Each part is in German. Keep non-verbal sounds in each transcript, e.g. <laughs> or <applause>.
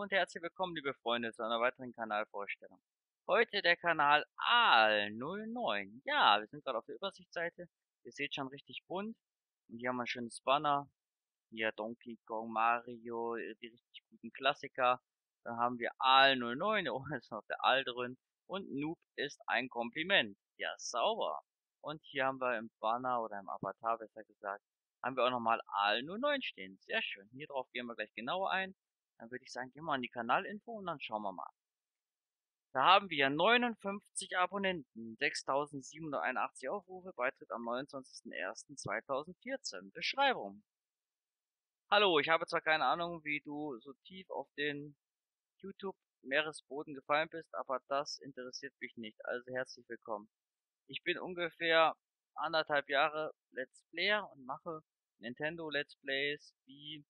und herzlich willkommen, liebe Freunde, zu einer weiteren Kanalvorstellung. Heute der Kanal AL09. Ja, wir sind gerade auf der Übersichtsseite. Ihr seht schon richtig bunt. Und hier haben wir ein schönes Banner. Hier Donkey Kong, Mario, die richtig guten Klassiker. Dann haben wir AL09, <laughs> oh, ist noch der Al drin. Und Noob ist ein Kompliment. Ja, sauber. Und hier haben wir im Banner oder im Avatar besser gesagt, haben wir auch nochmal AL09 stehen. Sehr schön. Hier drauf gehen wir gleich genauer ein. Dann würde ich sagen, gehen wir an die Kanalinfo und dann schauen wir mal. Da haben wir 59 Abonnenten, 6781 Aufrufe, Beitritt am 29.01.2014. Beschreibung. Hallo, ich habe zwar keine Ahnung, wie du so tief auf den YouTube Meeresboden gefallen bist, aber das interessiert mich nicht, also herzlich willkommen. Ich bin ungefähr anderthalb Jahre Let's Player und mache Nintendo Let's Plays wie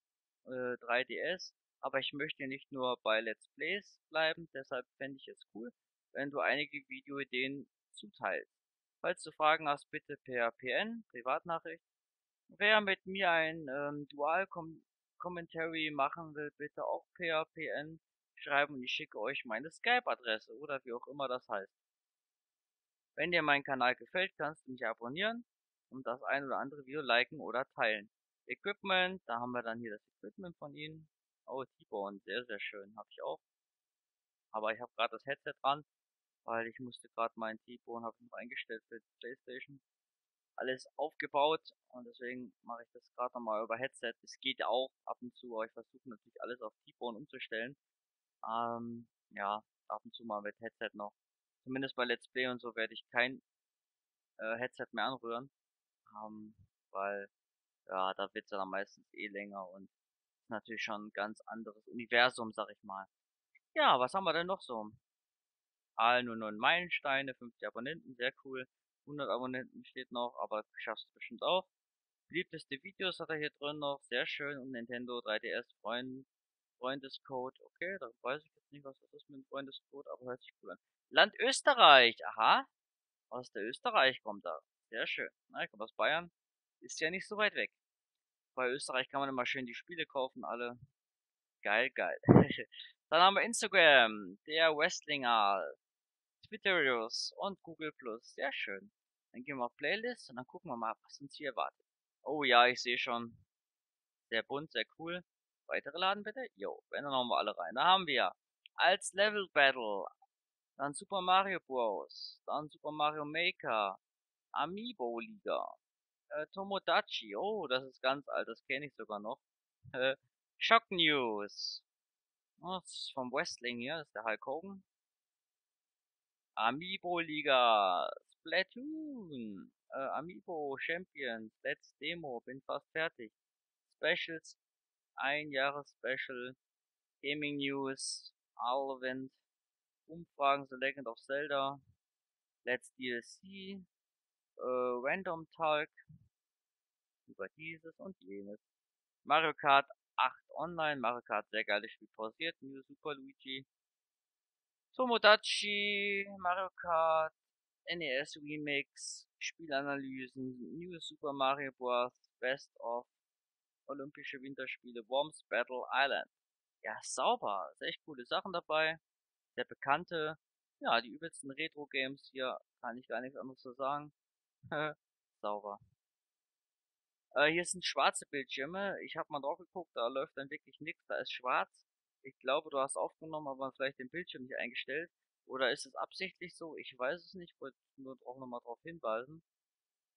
äh, 3DS aber ich möchte nicht nur bei Let's Plays bleiben, deshalb fände ich es cool, wenn du einige Videoideen zuteilst. Falls du Fragen hast, bitte per PN, Privatnachricht. Wer mit mir ein ähm, Dual-Commentary machen will, bitte auch per PN schreiben und ich schicke euch meine Skype-Adresse oder wie auch immer das heißt. Wenn dir mein Kanal gefällt, kannst du mich abonnieren und das ein oder andere Video liken oder teilen. Equipment, da haben wir dann hier das Equipment von ihnen. Oh, T-Bone, sehr, sehr schön. Habe ich auch. Aber ich habe gerade das Headset dran, weil ich musste gerade meinen T-Bone, habe ich noch eingestellt für die Playstation. Alles aufgebaut und deswegen mache ich das gerade nochmal über Headset. Es geht auch ab und zu, aber ich versuche natürlich alles auf T-Bone umzustellen. Ähm, ja, ab und zu mal mit Headset noch. Zumindest bei Let's Play und so werde ich kein äh, Headset mehr anrühren. Ähm, weil, ja, da wird es dann meistens eh länger und natürlich schon ein ganz anderes Universum, sag ich mal. Ja, was haben wir denn noch so? All nur 9 Meilensteine, 50 Abonnenten, sehr cool. 100 Abonnenten steht noch, aber schaffst du bestimmt auch. Beliebteste Videos hat er hier drin noch, sehr schön. Und Nintendo 3DS Freund, Freundescode. Okay, da weiß ich jetzt nicht, was das ist mit dem Freundescode, aber hört sich cool an. Land Österreich, aha. Aus der Österreich kommt er. Sehr schön. Na, ich komme aus Bayern. Ist ja nicht so weit weg. Bei Österreich kann man immer schön die Spiele kaufen, alle. Geil, geil. <laughs> Dann haben wir Instagram, der Wrestlinger, Twitterius und Google Plus. Sehr schön. Dann gehen wir auf Playlist und dann gucken wir mal, was uns hier erwartet. Oh ja, ich sehe schon. Sehr bunt, sehr cool. Weitere laden bitte? Jo, wenn dann haben wir alle rein. Da haben wir als Level Battle, dann Super Mario Bros., dann Super Mario Maker, Amiibo Liga, äh, Tomodachi. Oh, das ist ganz alt, das kenne ich sogar noch. Äh, Shock News. Oh, das ist vom Wrestling hier, das ist der Hulk Hogan. Amiibo Liga. Splatoon. Äh, Amiibo Champions. Let's Demo. Bin fast fertig. Specials. Ein Jahres Special. Gaming News. All Event. Umfragen The Legend of Zelda. Let's DLC. Äh, Random Talk über dieses und jenes. Mario Kart 8 Online, Mario Kart sehr geiles Spiel pausiert, New Super Luigi, Tomodachi, Mario Kart, NES Remix, Spielanalysen, New Super Mario Bros. Best of Olympische Winterspiele, Worms Battle Island. Ja, sauber, sehr echt coole Sachen dabei, sehr bekannte, ja, die übelsten Retro-Games hier, kann ich gar nichts anderes zu sagen. <laughs> sauber. Äh, hier sind schwarze Bildschirme. Ich habe mal drauf geguckt, da läuft dann wirklich nichts. Da ist schwarz. Ich glaube, du hast aufgenommen, aber vielleicht den Bildschirm nicht eingestellt. Oder ist es absichtlich so? Ich weiß es nicht. Ich wollte nur auch nochmal darauf hinweisen,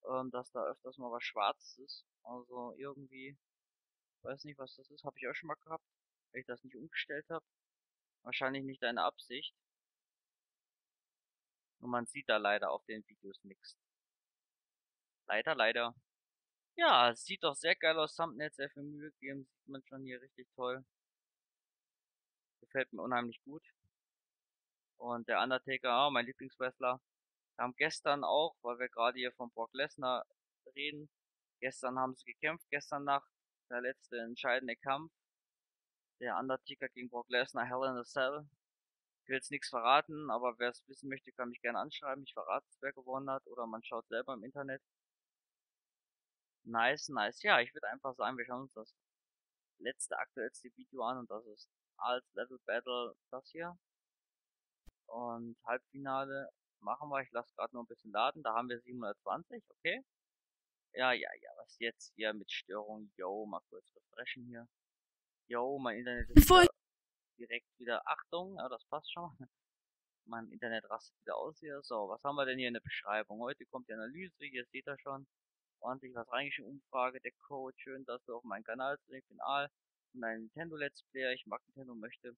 ähm, dass da öfters mal was Schwarzes ist. Also irgendwie, weiß nicht, was das ist. Habe ich auch schon mal gehabt, weil ich das nicht umgestellt habe. Wahrscheinlich nicht deine Absicht. Und man sieht da leider auf den Videos nichts. Leider, leider. Ja, sieht doch sehr geil aus. Thumbnail sehr viel Mühe gegeben. Sieht man schon hier richtig toll. Gefällt mir unheimlich gut. Und der Undertaker, oh, mein Lieblingswrestler, kam gestern auch, weil wir gerade hier von Brock Lesnar reden. Gestern haben sie gekämpft, gestern Nacht der letzte entscheidende Kampf. Der Undertaker gegen Brock Lesnar, Hell in a Cell. Ich will jetzt nichts verraten, aber wer es wissen möchte, kann mich gerne anschreiben. Ich verrate es, wer gewonnen hat, oder man schaut selber im Internet. Nice, nice. Ja, ich würde einfach sagen, wir schauen uns das letzte aktuellste Video an und das ist als Level Battle das hier. Und Halbfinale machen wir. Ich lasse gerade nur ein bisschen laden. Da haben wir 720, okay. Ja, ja, ja, was jetzt hier mit Störung? Yo, mal kurz refreshen hier. Yo, mein Internet ist wieder direkt wieder. Achtung, ja, das passt schon. <laughs> Mein Internet rastet wieder aus hier. So, was haben wir denn hier in der Beschreibung? Heute kommt die Analyse, hier seht ihr schon. Ordentlich was reingeschrieben, Umfrage, der Code. Schön, dass du auf meinen Kanal zu dem Final und ein Nintendo Let's Player, ich mag Nintendo, möchte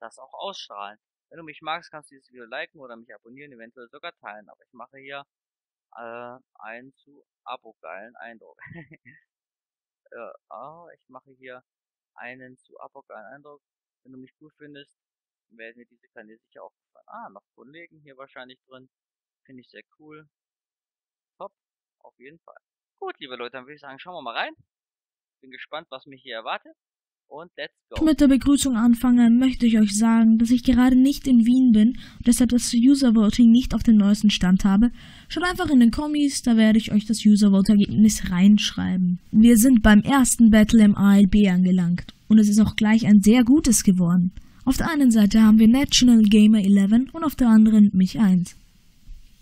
das auch ausstrahlen. Wenn du mich magst, kannst du dieses Video liken oder mich abonnieren, eventuell sogar teilen. Aber ich mache hier äh, einen zu Abo-geilen Eindruck. <laughs> äh, ah, ich mache hier einen zu Abo-geilen Eindruck. Wenn du mich gut findest, werden mir diese Kanäle sicher auch gefallen. Ah, noch Kollegen hier wahrscheinlich drin. Finde ich sehr cool. Auf jeden Fall. Gut, liebe Leute, dann würde ich sagen, schauen wir mal rein. Bin gespannt, was mich hier erwartet. Und let's go. mit der Begrüßung anfange, möchte ich euch sagen, dass ich gerade nicht in Wien bin und deshalb das User Voting nicht auf dem neuesten Stand habe. Schaut einfach in den Kommis, da werde ich euch das User Vote Ergebnis reinschreiben. Wir sind beim ersten Battle im ALB angelangt und es ist auch gleich ein sehr gutes geworden. Auf der einen Seite haben wir National Gamer 11 und auf der anderen mich 1.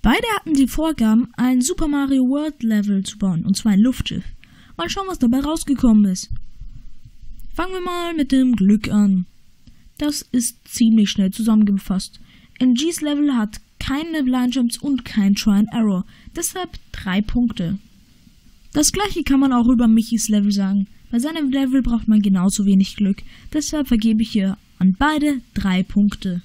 Beide hatten die Vorgaben, ein Super Mario World Level zu bauen, und zwar ein Luftschiff. Mal schauen, was dabei rausgekommen ist. Fangen wir mal mit dem Glück an. Das ist ziemlich schnell zusammengefasst. NG's Level hat keine Blind Jumps und kein Try and Error, deshalb drei Punkte. Das gleiche kann man auch über Michis Level sagen. Bei seinem Level braucht man genauso wenig Glück, deshalb vergebe ich hier an beide drei Punkte.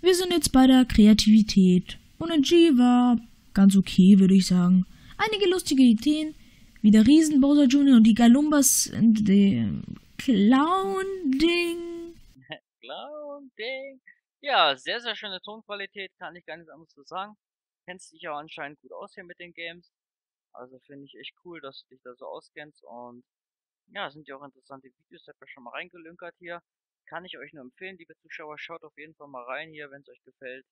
Wir sind jetzt bei der Kreativität. Und NG war ganz okay, würde ich sagen. Einige lustige Ideen, wie der Riesen Bowser Jr. und die Galumbas in dem Clown-Ding. <laughs> Clown-Ding. Ja, sehr, sehr schöne Tonqualität, kann ich gar nichts anderes zu sagen. Kennst dich ja anscheinend gut aus hier mit den Games. Also finde ich echt cool, dass du dich da so auskennst und ja, sind ja auch interessante Videos, habt ihr schon mal reingelünkert hier. Kann ich euch nur empfehlen, liebe Zuschauer, schaut auf jeden Fall mal rein hier, wenn es euch gefällt.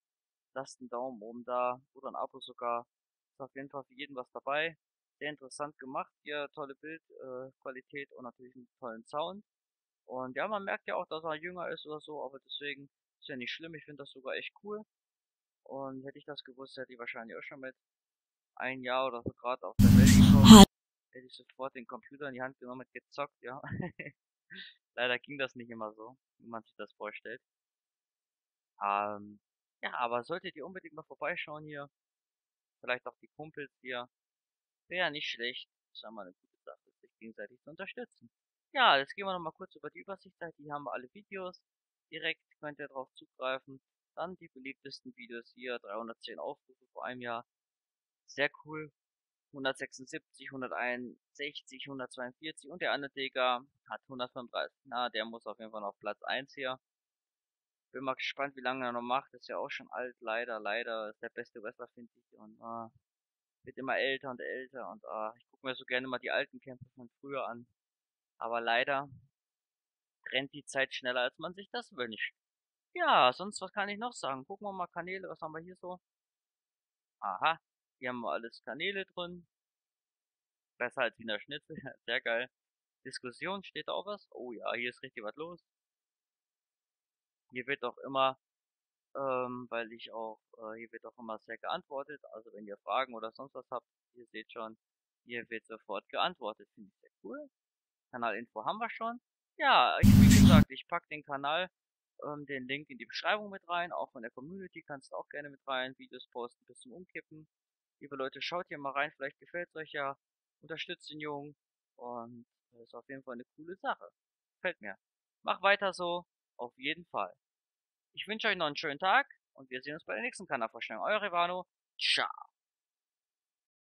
Lasst einen Daumen oben da oder ein Abo sogar. Ist auf jeden Fall für jeden was dabei sehr interessant gemacht, hier tolle Bildqualität äh, und natürlich einen tollen Sound. Und ja, man merkt ja auch, dass er jünger ist oder so, aber deswegen ist ja nicht schlimm, ich finde das sogar echt cool. Und hätte ich das gewusst, hätte ich wahrscheinlich auch schon mit ein Jahr oder so gerade auf der Welt gekommen. Hätte ich sofort den Computer in die Hand genommen und gezockt, ja. <laughs> Leider ging das nicht immer so, wie man sich das vorstellt. Ähm, ja, aber solltet ihr unbedingt mal vorbeischauen hier. Vielleicht auch die Kumpels hier. Wäre nicht schlecht. Ist ja mal eine gute Sache, sich gegenseitig zu unterstützen. Ja, jetzt gehen wir nochmal kurz über die Übersichtsseite. Hier haben wir alle Videos. Direkt könnt ihr darauf zugreifen. Dann die beliebtesten Videos hier. 310 Aufrufe vor einem Jahr. Sehr cool. 176, 161, 142 und der Undertaker hat 135. Na, der muss auf jeden Fall auf Platz 1 hier. Bin mal gespannt, wie lange er noch macht. Ist ja auch schon alt, leider, leider. Ist der beste Wrestler, finde ich. Und äh, wird immer älter und älter und ah, ich gucke mir so gerne mal die alten Kämpfe von früher an. Aber leider rennt die Zeit schneller, als man sich das wünscht. Ja, sonst was kann ich noch sagen? Gucken wir mal Kanäle, was haben wir hier so? Aha, hier haben wir alles Kanäle drin. Besser als Wiener Schnitzel, <laughs> sehr geil. Diskussion, steht da auch was? Oh ja, hier ist richtig was los. Hier wird auch immer ähm, weil ich auch, äh, hier wird auch immer sehr geantwortet. Also wenn ihr Fragen oder sonst was habt, ihr seht schon, hier wird sofort geantwortet. Finde ich sehr cool. Kanalinfo haben wir schon. Ja, ich, wie gesagt, ich pack den Kanal, ähm, den Link in die Beschreibung mit rein. Auch von der Community kannst du auch gerne mit rein. Videos posten bis zum Umkippen. Liebe Leute, schaut hier mal rein, vielleicht gefällt es euch ja. Unterstützt den Jungen. Und das ist auf jeden Fall eine coole Sache. Gefällt mir. Mach weiter so. Auf jeden Fall. Ich wünsche euch noch einen schönen Tag und wir sehen uns bei der nächsten Kanalvorstellung. Euer Rivano. Ciao.